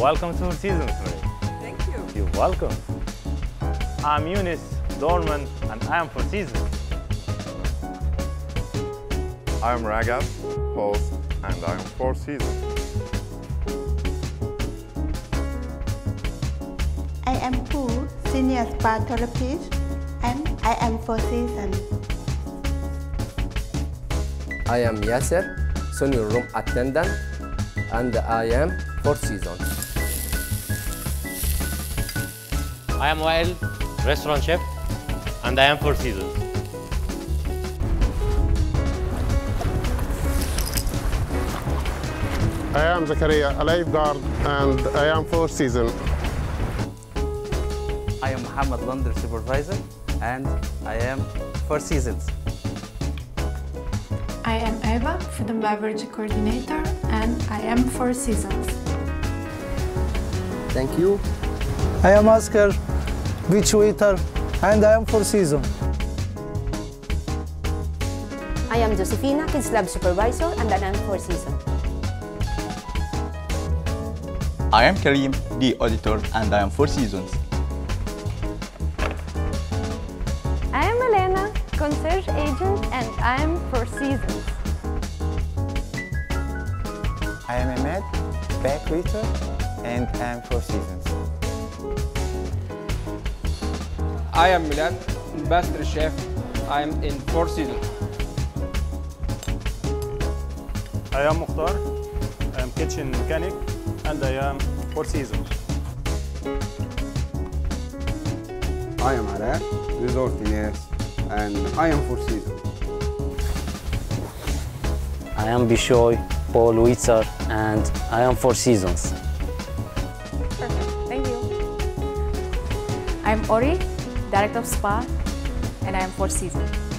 Welcome to Four Seasons, Marie. Thank you. You're welcome. I'm Eunice Dorman, and I am Four Seasons. I'm Raghav, host, and I'm Four Seasons. I am Pooh, senior spa therapist, and I am Four Seasons. I am Yasser, senior room attendant, and I am Four Seasons. I am Wael, restaurant chef, and I am Four Seasons. I am Zakaria, a lifeguard, and I am Four Seasons. I am Muhammad Laundry Supervisor and I am Four Seasons. I am Eva, Food and Beverage Coordinator, and I am Four Seasons. Thank you. I am Oscar, beach waiter, and I am Four Seasons. I am Josefina, Kids Lab Supervisor, and I am Four Seasons. I am Karim, the auditor, and I am Four Seasons. I am Elena, concierge agent, and I am Four Seasons. I am Ahmed, back waiter, and I am Four Seasons. I am Milad, pastry chef. I am in Four Seasons. I am Mukhtar. I am kitchen mechanic, and I am Four Seasons. I am Alaa, resort nurse, and I am Four Seasons. I am Bishoy, Paul Witzer, and I am Four Seasons. Perfect. Thank you. I'm Ori, Director of Spa, and I am Four Seasons.